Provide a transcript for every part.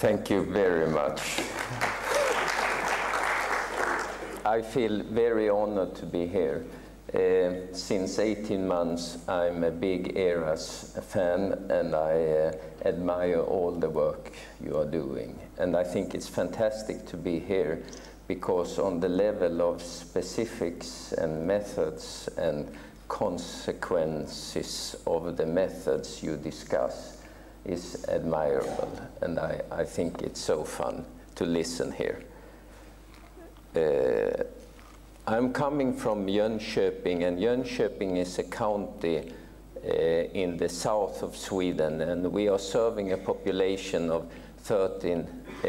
Thank you very much. I feel very honored to be here. Uh, since 18 months, I'm a big ERAS fan and I uh, admire all the work you are doing. And I think it's fantastic to be here because on the level of specifics and methods and consequences of the methods you discuss is admirable. And I, I think it's so fun to listen here. Uh, I'm coming from Jönköping, and Jönköping is a county uh, in the south of Sweden, and we are serving a population of 13 uh,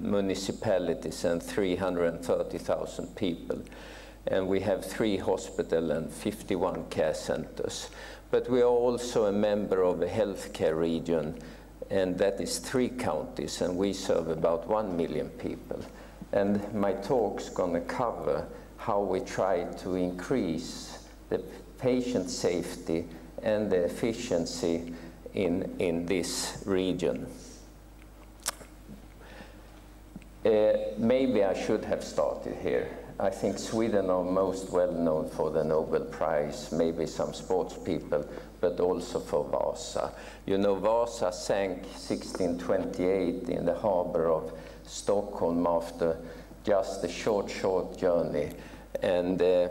municipalities and 330,000 people. And we have three hospitals and 51 care centers. But we are also a member of a healthcare region, and that is three counties, and we serve about one million people. And my talk's going to cover how we try to increase the patient safety and the efficiency in, in this region. Uh, maybe I should have started here. I think Sweden are most well known for the Nobel Prize, maybe some sports people, but also for Vasa. You know, Vasa sank 1628 in the harbor of Stockholm after just a short, short journey. And uh,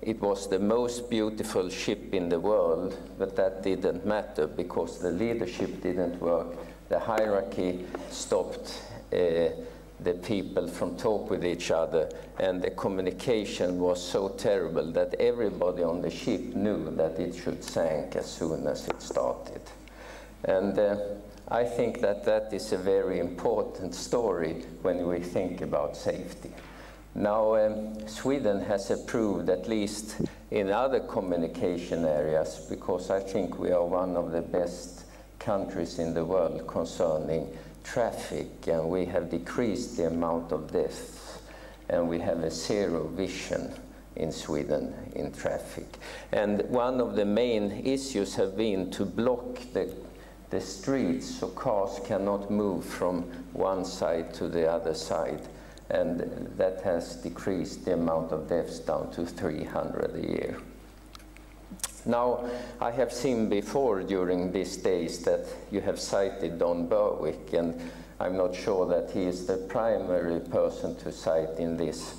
it was the most beautiful ship in the world, but that didn't matter because the leadership didn't work. The hierarchy stopped uh, the people from talk with each other, and the communication was so terrible that everybody on the ship knew that it should sink as soon as it started. And uh, I think that that is a very important story when we think about safety. Now, um, Sweden has approved, at least in other communication areas, because I think we are one of the best countries in the world concerning traffic, and we have decreased the amount of deaths, and we have a zero vision in Sweden in traffic. And one of the main issues have been to block the, the streets so cars cannot move from one side to the other side. And that has decreased the amount of deaths down to 300 a year. Now, I have seen before during these days that you have cited Don Berwick, and I'm not sure that he is the primary person to cite in this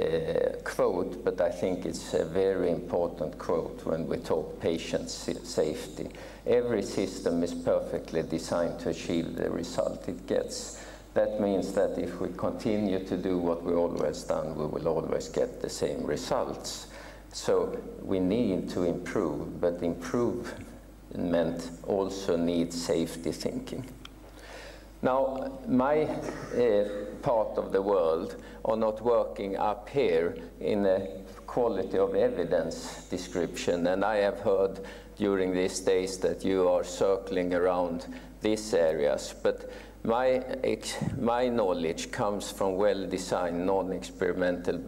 uh, quote, but I think it's a very important quote when we talk patient safety. Every system is perfectly designed to achieve the result it gets. That means that if we continue to do what we always done, we will always get the same results. So we need to improve, but improvement also needs safety thinking. Now, my uh, part of the world are not working up here in a quality of evidence description, and I have heard during these days that you are circling around these areas, but my, my knowledge comes from well-designed non-experimental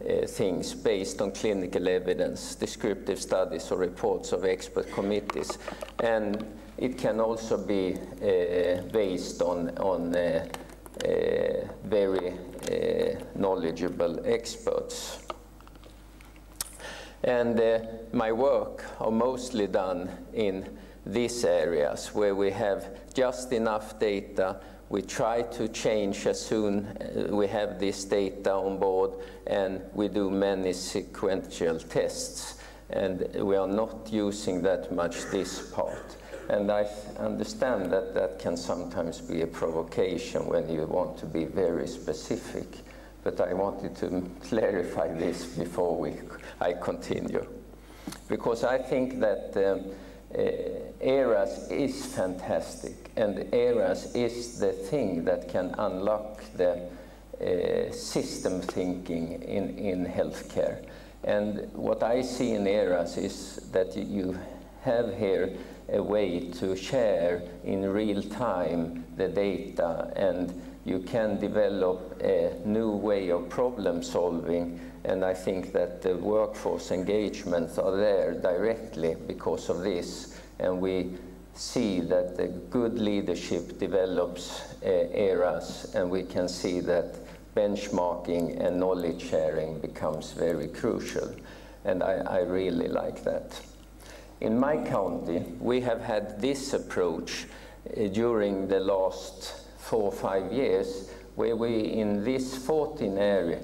uh, things based on clinical evidence, descriptive studies or reports of expert committees. And it can also be uh, based on, on uh, very knowledgeable experts. And my work are mostly done in these areas where we have just enough data we try to change as soon as we have this data on board, and we do many sequential tests. And we are not using that much this part. And I understand that that can sometimes be a provocation when you want to be very specific. But I wanted to clarify this before we, I continue. Because I think that um, uh, ERAS is fantastic, and ERAS is the thing that can unlock the uh, system thinking in, in healthcare. And what I see in ERAS is that you have here a way to share in real time the data and you can develop a new way of problem solving and I think that the workforce engagements are there directly because of this. And we see that the good leadership develops uh, ERAS, and we can see that benchmarking and knowledge sharing becomes very crucial. And I, I really like that. In my county, we have had this approach uh, during the last four or five years, where we, in this 14 area,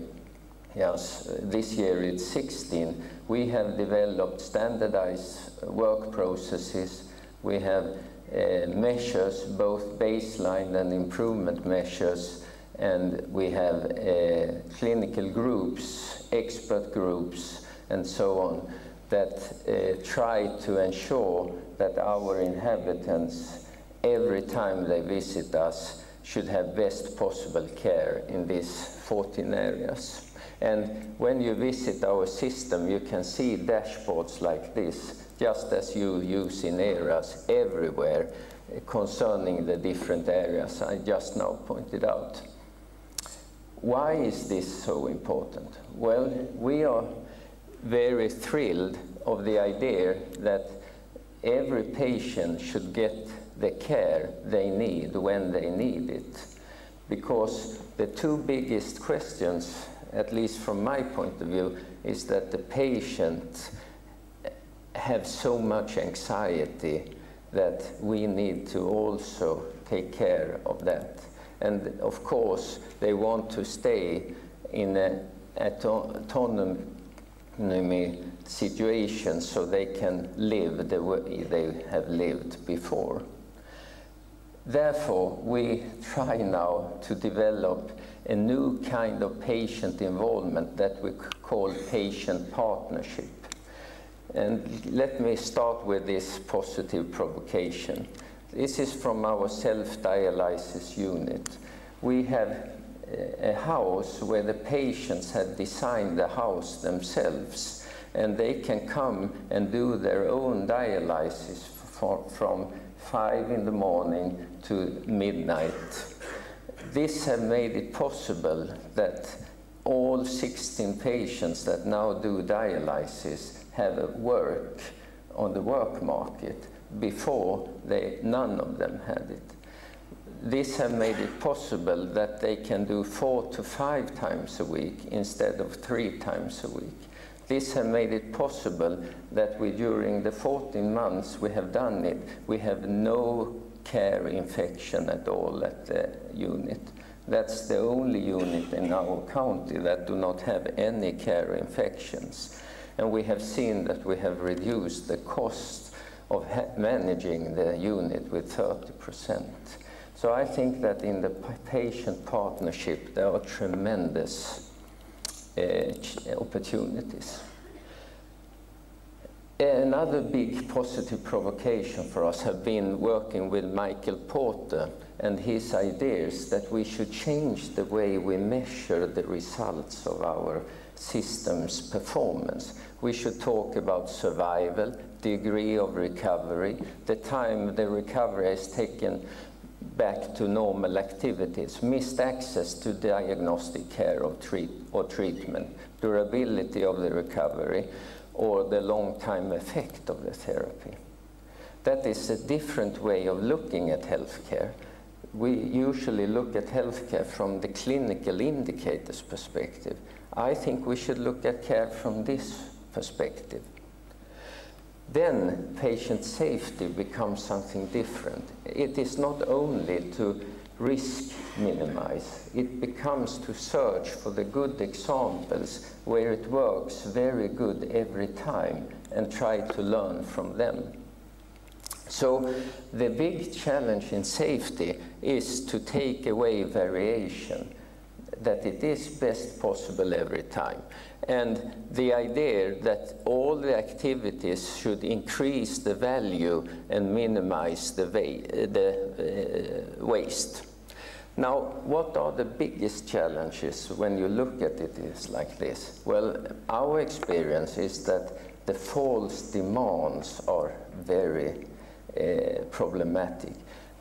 yes, this year it's 16, we have developed standardized work processes. We have uh, measures, both baseline and improvement measures, and we have uh, clinical groups, expert groups, and so on that uh, try to ensure that our inhabitants, every time they visit us, should have best possible care in these 14 areas. And when you visit our system, you can see dashboards like this, just as you use in areas everywhere concerning the different areas I just now pointed out. Why is this so important? Well, we are very thrilled of the idea that every patient should get the care they need when they need it. Because the two biggest questions, at least from my point of view, is that the patient have so much anxiety that we need to also take care of that. And of course, they want to stay in an autonomy situation so they can live the way they have lived before. Therefore, we try now to develop a new kind of patient involvement that we call patient partnership. And let me start with this positive provocation. This is from our self-dialysis unit. We have a house where the patients have designed the house themselves and they can come and do their own dialysis for, from 5 in the morning to midnight. This has made it possible that all 16 patients that now do dialysis have a work on the work market. Before, they, none of them had it. This has made it possible that they can do four to five times a week instead of three times a week. This has made it possible that we, during the 14 months we have done it, we have no care infection at all at the unit. That's the only unit in our county that do not have any care infections. And we have seen that we have reduced the cost of managing the unit with 30%. So I think that in the patient partnership, there are tremendous opportunities. Another big positive provocation for us have been working with Michael Porter and his ideas that we should change the way we measure the results of our system's performance. We should talk about survival, degree of recovery, the time the recovery has taken back to normal activities, missed access to diagnostic care treat or treatment, durability of the recovery, or the long-time effect of the therapy. That is a different way of looking at healthcare. We usually look at healthcare from the clinical indicators perspective. I think we should look at care from this perspective then patient safety becomes something different. It is not only to risk minimize, it becomes to search for the good examples where it works very good every time and try to learn from them. So the big challenge in safety is to take away variation, that it is best possible every time and the idea that all the activities should increase the value and minimize the, the uh, waste. Now, what are the biggest challenges when you look at it is like this? Well, our experience is that the false demands are very uh, problematic.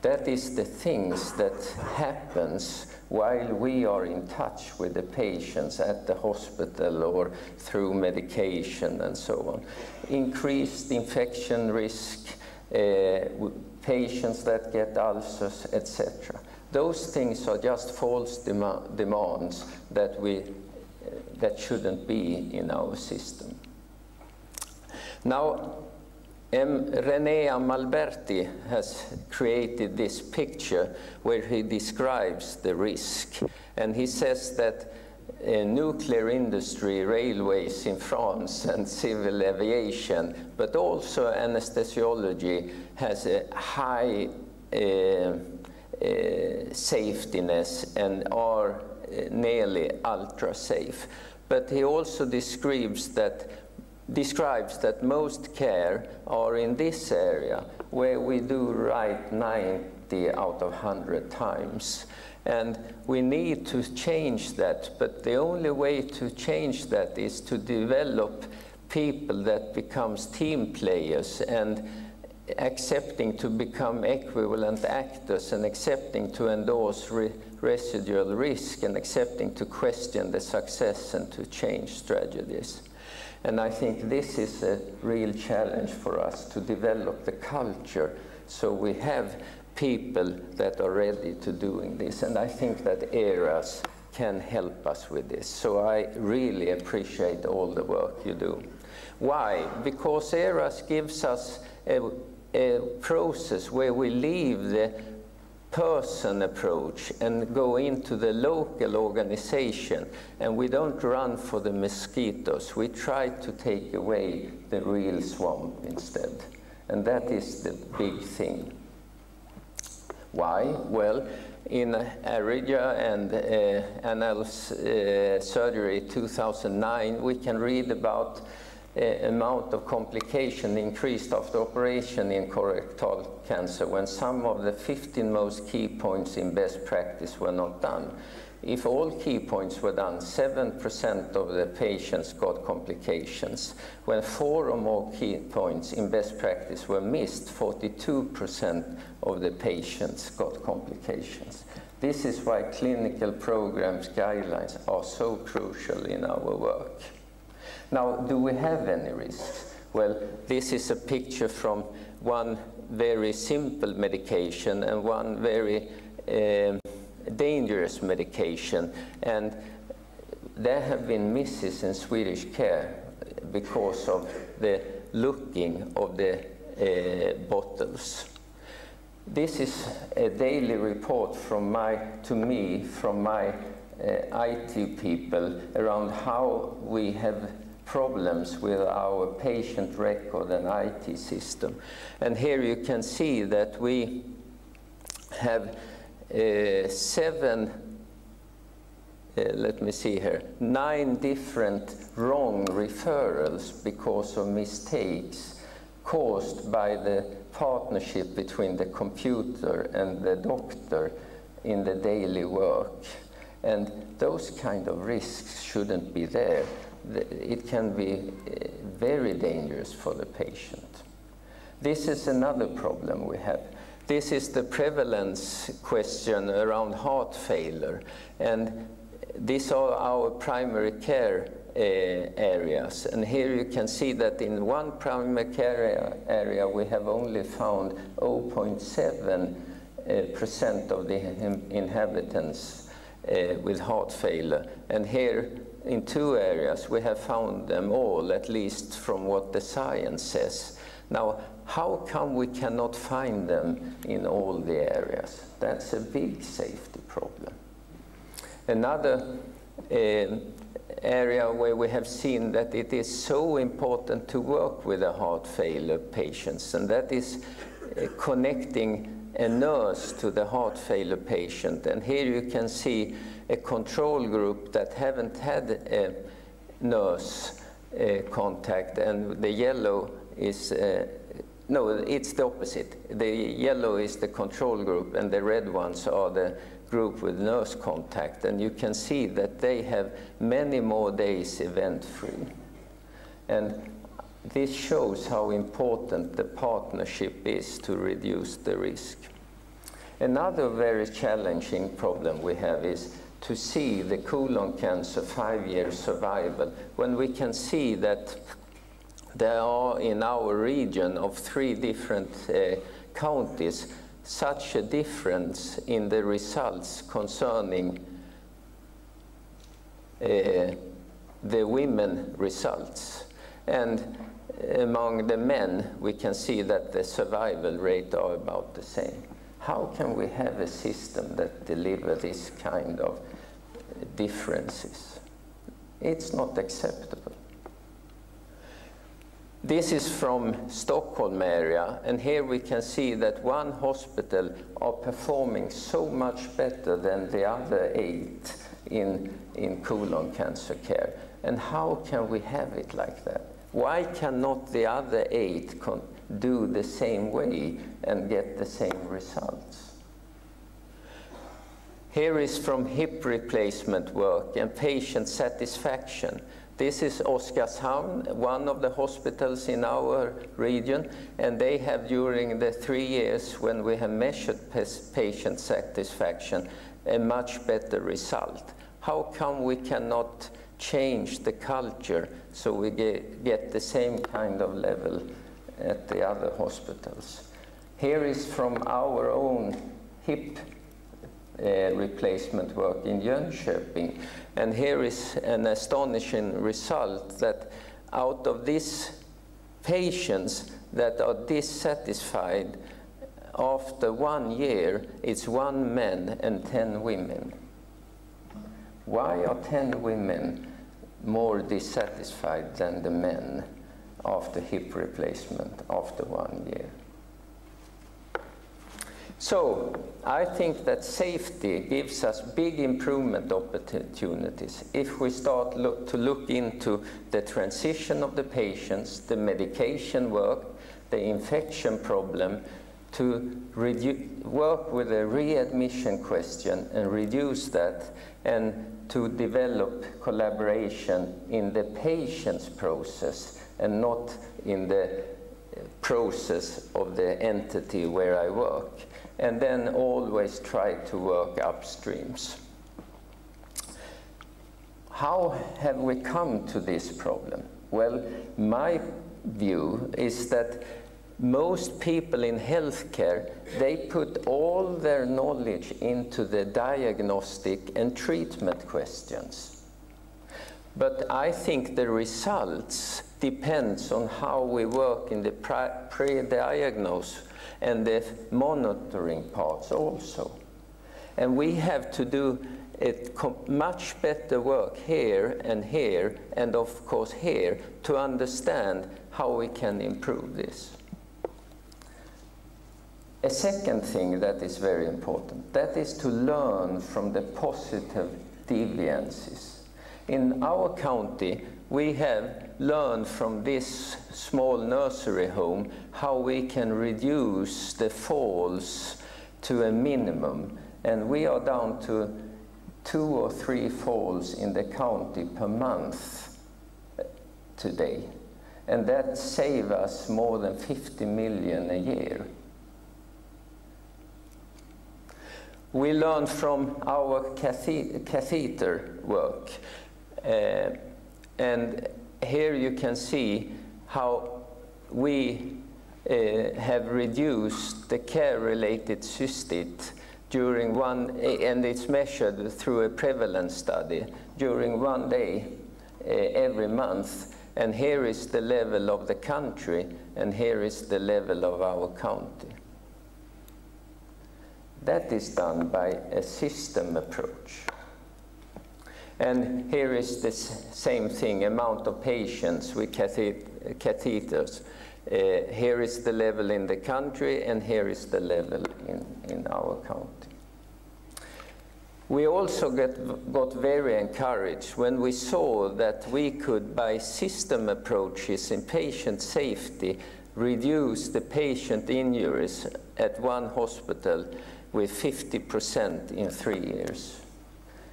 That is the things that happens while we are in touch with the patients at the hospital or through medication and so on. Increased infection risk, uh, patients that get ulcers, etc. Those things are just false dem demands that, we, that shouldn't be in our system. Now, um, René Amalberti has created this picture where he describes the risk. And he says that uh, nuclear industry, railways in France, and civil aviation, but also anesthesiology has a high uh, uh, safetiness and are nearly ultra safe. But he also describes that describes that most care are in this area where we do right 90 out of 100 times. And we need to change that, but the only way to change that is to develop people that becomes team players and accepting to become equivalent actors and accepting to endorse re residual risk and accepting to question the success and to change strategies. And I think this is a real challenge for us to develop the culture so we have people that are ready to doing this. And I think that ERAS can help us with this. So I really appreciate all the work you do. Why? Because ERAS gives us a, a process where we leave the person approach and go into the local organization and we don't run for the mosquitoes. We try to take away the real swamp instead. And that is the big thing. Why? Well, in Aridia and uh, Annals uh, Surgery 2009, we can read about uh, amount of complication increased after operation in colorectal cancer when some of the 15 most key points in best practice were not done. If all key points were done, 7% of the patients got complications. When four or more key points in best practice were missed, 42% of the patients got complications. This is why clinical programs guidelines are so crucial in our work. Now, do we have any risks? Well, this is a picture from one very simple medication and one very uh, dangerous medication. And there have been misses in Swedish care because of the looking of the uh, bottles. This is a daily report from my, to me from my uh, IT people around how we have problems with our patient record and IT system. And here you can see that we have uh, seven, uh, let me see here, nine different wrong referrals because of mistakes caused by the partnership between the computer and the doctor in the daily work. And those kind of risks shouldn't be there. It can be uh, very dangerous for the patient. This is another problem we have. This is the prevalence question around heart failure. And these are our primary care uh, areas. And here you can see that in one primary care area, we have only found 0.7 uh, percent of the inhabitants uh, with heart failure. And here in two areas, we have found them all, at least from what the science says. Now, how come we cannot find them in all the areas? That's a big safety problem. Another uh, area where we have seen that it is so important to work with the heart failure patients, and that is uh, connecting a nurse to the heart failure patient. And here you can see a control group that haven't had a nurse uh, contact, and the yellow is uh, no, it's the opposite. The yellow is the control group, and the red ones are the group with nurse contact. And you can see that they have many more days event-free. And this shows how important the partnership is to reduce the risk. Another very challenging problem we have is to see the colon cancer five-year survival when we can see that there are in our region of three different uh, counties such a difference in the results concerning uh, the women results. And among the men, we can see that the survival rate are about the same. How can we have a system that deliver this kind of differences? It's not acceptable. This is from Stockholm area, and here we can see that one hospital are performing so much better than the other eight in, in colon cancer care. And how can we have it like that? Why cannot the other eight do the same way and get the same results? Here is from hip replacement work and patient satisfaction. This is Oskarshamn, one of the hospitals in our region, and they have during the three years when we have measured patient satisfaction a much better result. How come we cannot change the culture so we get, get the same kind of level at the other hospitals. Here is from our own hip uh, replacement work in Jönköping. And here is an astonishing result that out of these patients that are dissatisfied after one year, it's one man and 10 women. Why are 10 women more dissatisfied than the men after hip replacement after one year. So I think that safety gives us big improvement opportunities if we start look, to look into the transition of the patients, the medication work, the infection problem, to work with a readmission question and reduce that and to develop collaboration in the patient's process and not in the uh, process of the entity where I work. And then always try to work upstreams. How have we come to this problem? Well, my view is that most people in healthcare, they put all their knowledge into the diagnostic and treatment questions. But I think the results depends on how we work in the pre-diagnose and the monitoring parts also. And we have to do it much better work here and here, and of course here, to understand how we can improve this. A second thing that is very important, that is to learn from the positive deviances. In our county, we have learned from this small nursery home how we can reduce the falls to a minimum. And we are down to two or three falls in the county per month uh, today. And that saves us more than 50 million a year. We learned from our catheter work. Uh, and here you can see how we uh, have reduced the care-related cystite during one, and it's measured through a prevalence study, during one day uh, every month. And here is the level of the country, and here is the level of our county. That is done by a system approach. And here is the same thing, amount of patients with catheters. Uh, here is the level in the country, and here is the level in, in our county. We also get, got very encouraged when we saw that we could, by system approaches in patient safety, reduce the patient injuries at one hospital with 50% in three years.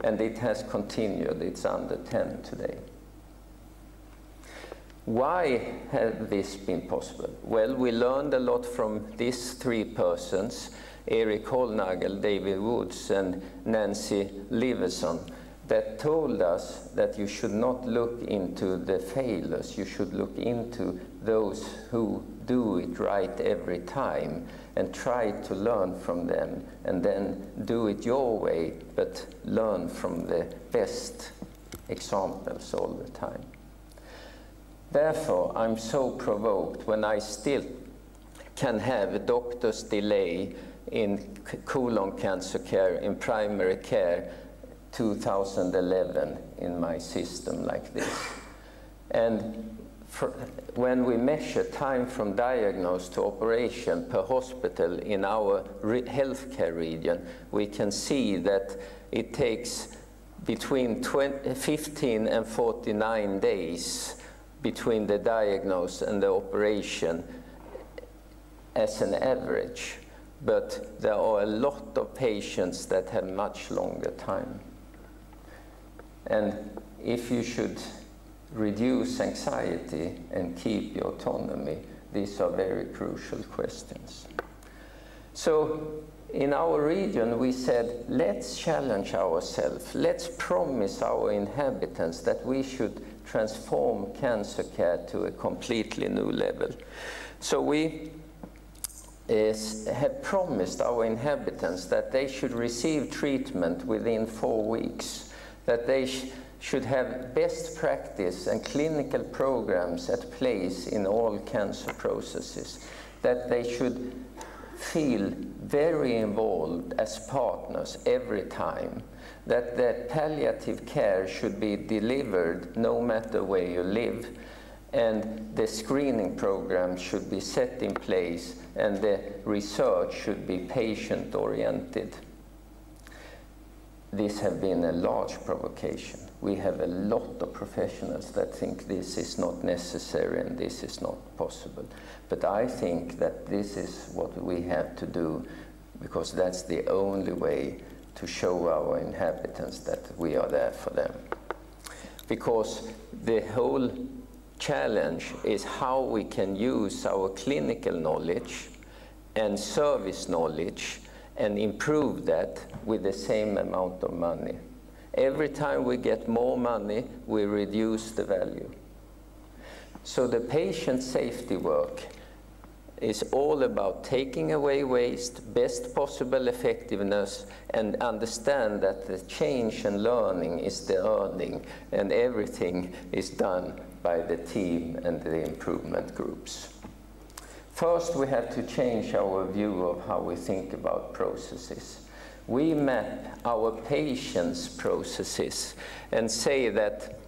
And it has continued, it's under 10 today. Why has this been possible? Well, we learned a lot from these three persons, Erik Hollnagel, David Woods, and Nancy Leveson, that told us that you should not look into the failures, you should look into those who do it right every time and try to learn from them and then do it your way, but learn from the best examples all the time. Therefore, I'm so provoked when I still can have a doctor's delay in colon cancer care, in primary care, 2011 in my system like this. And when we measure time from diagnosis to operation per hospital in our re healthcare region, we can see that it takes between 20, 15 and 49 days between the diagnosis and the operation as an average. But there are a lot of patients that have much longer time. And if you should reduce anxiety and keep your autonomy, these are very crucial questions. So in our region, we said, let's challenge ourselves. Let's promise our inhabitants that we should transform cancer care to a completely new level. So we eh, is, have promised our inhabitants that they should receive treatment within four weeks, that they should have best practice and clinical programs at place in all cancer processes, that they should feel very involved as partners every time, that the palliative care should be delivered no matter where you live, and the screening program should be set in place and the research should be patient-oriented. This has been a large provocation. We have a lot of professionals that think this is not necessary and this is not possible. But I think that this is what we have to do because that's the only way to show our inhabitants that we are there for them. Because the whole challenge is how we can use our clinical knowledge and service knowledge and improve that with the same amount of money. Every time we get more money, we reduce the value. So the patient safety work is all about taking away waste, best possible effectiveness, and understand that the change and learning is the earning, and everything is done by the team and the improvement groups. First, we have to change our view of how we think about processes. We map our patient's processes and say that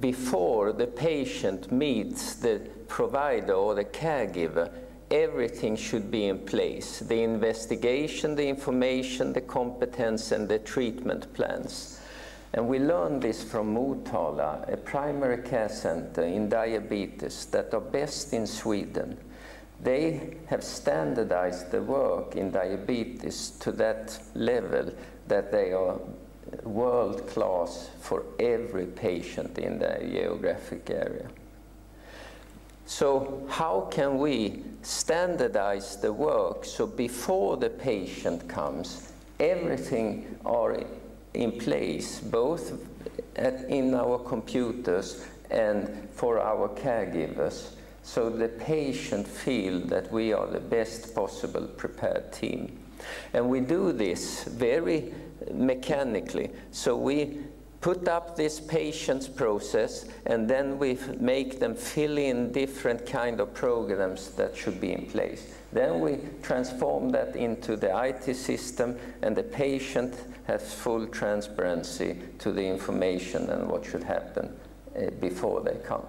before the patient meets the provider or the caregiver, everything should be in place. The investigation, the information, the competence, and the treatment plans. And we learned this from Motala, a primary care center in diabetes that are best in Sweden. They have standardized the work in diabetes to that level that they are world class for every patient in their geographic area. So how can we standardize the work so before the patient comes, everything are in place, both at, in our computers and for our caregivers, so the patient feel that we are the best possible prepared team. And we do this very mechanically. So we put up this patient's process and then we make them fill in different kind of programs that should be in place. Then we transform that into the IT system and the patient has full transparency to the information and what should happen uh, before they come.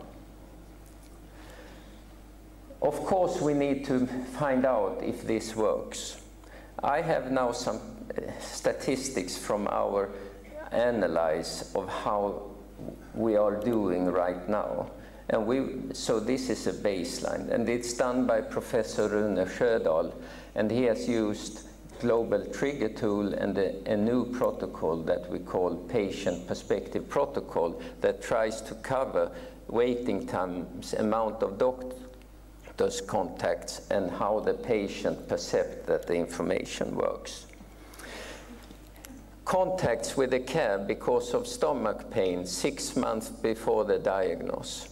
Of course, we need to find out if this works. I have now some uh, statistics from our analyze of how we are doing right now. And we, so this is a baseline, and it's done by Professor Rune Sjödahl, and he has used global trigger tool and a, a, new protocol that we call patient perspective protocol that tries to cover waiting times, amount of doctors contacts, and how the patient perceives that the information works contacts with the care because of stomach pain six months before the diagnosis.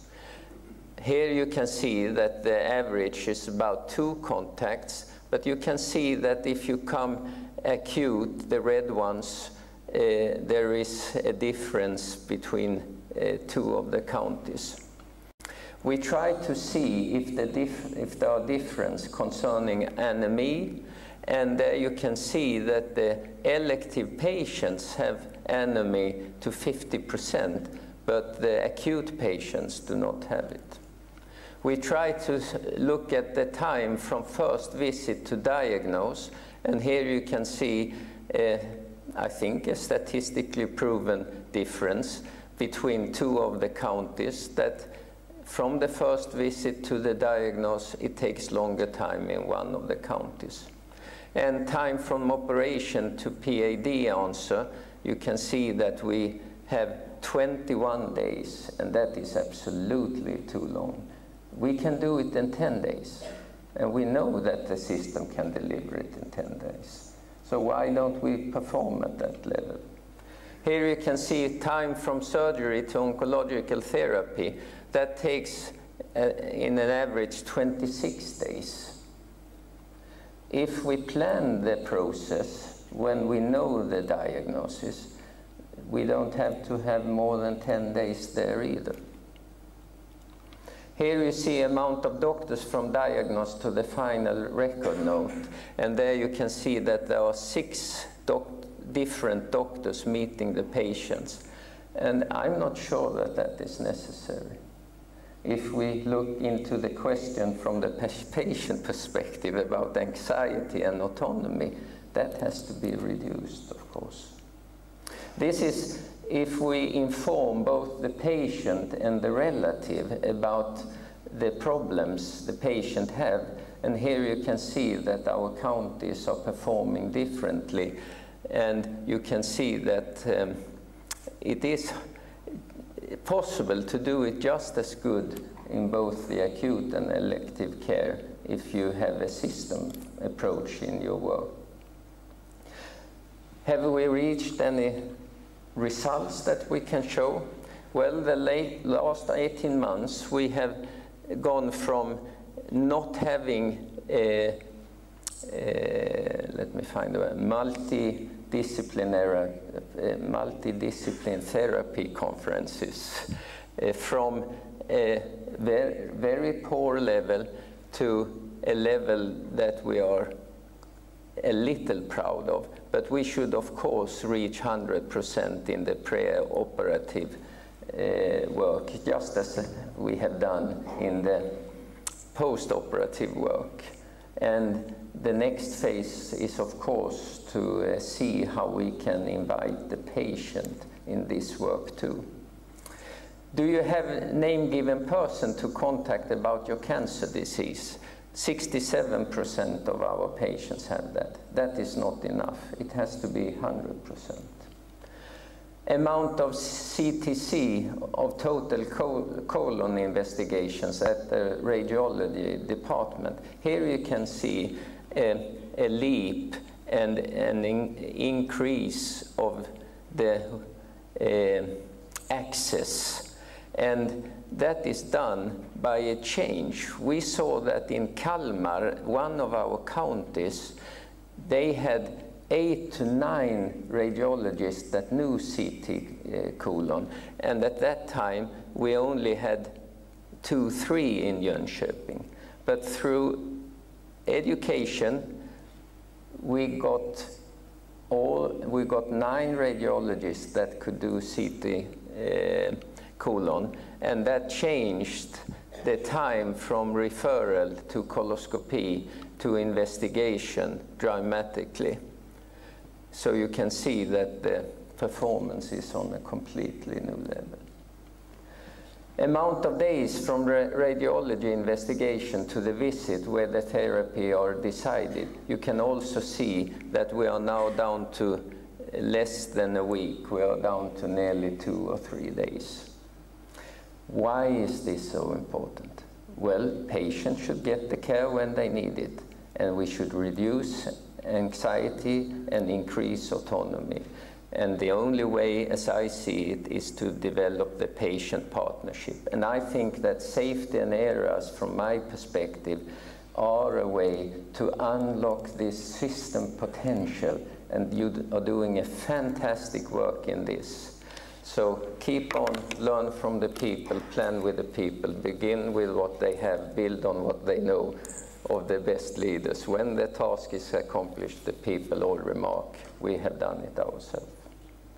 here you can see that the average is about two contacts, but you can see that if you come acute, the red ones, uh, there is a difference between uh, two of the counties. We try to see if, the if there are differences concerning anemia, and there you can see that the elective patients have anemia to 50%, but the acute patients do not have it. We try to look at the time from first visit to diagnose, and here you can see, uh, I think, a statistically proven difference between two of the counties that from the first visit to the diagnosis, it takes longer time in one of the counties. And time from operation to PAD answer, you can see that we have 21 days, and that is absolutely too long. We can do it in 10 days, and we know that the system can deliver it in 10 days. So why don't we perform at that level? Here you can see time from surgery to oncological therapy. That takes, uh, in an average, 26 days. If we plan the process when we know the diagnosis, we don't have to have more than 10 days there either. Here you see amount of doctors from diagnosis to the final record note. And there you can see that there are six doctors different doctors meeting the patients. And I'm not sure that that is necessary. If we look into the question from the patient perspective about anxiety and autonomy, that has to be reduced, of course. This is if we inform both the patient and the relative about the problems the patient have. And here you can see that our counties are performing differently and you can see that um, it is possible to do it just as good in both the acute and elective care if you have a system approach in your work. Have we reached any results that we can show? Well, the late, last 18 months, we have gone from not having a, a let me find a multi multidisciplinary, uh, multidiscipline therapy conferences uh, from a very, very poor level to a level that we are a little proud of. But we should, of course, reach 100% in the pre-operative uh, work, just as we have done in the post-operative work. And the next phase is, of course, to uh, see how we can invite the patient in this work too. Do you have a name-given person to contact about your cancer disease? 67% of our patients have that. That is not enough. It has to be 100% amount of CTC of total colon investigations at the radiology department. Here you can see a, leap and an in increase of the uh, access. And that is done by a change. We saw that in Kalmar, one of our counties, they had eight to nine radiologists that knew CT uh, colon. And at that time, we only had two, three in Jönköping. But through education, we got all, we got nine radiologists that could do CT uh, colon, and that changed the time from referral to coloscopy to investigation dramatically. So you can see that the performance is on a completely new level. Amount of days from radiology investigation to the visit where the therapy are decided, you can also see that we are now down to less than a week. We are down to nearly two or three days. Why is this so important? Well, patients should get the care when they need it, and we should reduce anxiety and increase autonomy. And the only way, as I see it, is to develop the patient partnership. And I think that safety and ERAS, from my perspective, are a way to unlock this system potential. And you are doing a fantastic work in this. So keep on, learn from the people, plan with the people, begin with what they have, build on what they know of the best leaders. When the task is accomplished, the people all remark, we have done it ourselves.